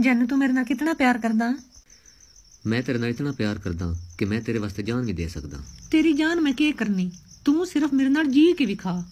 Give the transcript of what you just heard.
ਜੈਨੂੰ ਤੂੰ ਮੇਰੇ ਨਾਲ ਕਿਤਨਾ ਪਿਆਰ ਕਰਦਾ? ਮੈਂ ਤੇਰੇ ਨਾਲ ਇਤਨਾ ਪਿਆਰ ਕਰਦਾ ਕਿ ਮੈਂ ਤੇਰੇ ਵਾਸਤੇ ਜਾਨ ਵੀ ਦੇ ਸਕਦਾ। ਤੇਰੀ ਜਾਨ ਮੈਂ ਕੀ ਕਰਨੀ? ਤੂੰ ਸਿਰਫ ਮੇਰੇ ਨਾਲ ਜੀ ਕੇ ਵਿਖਾ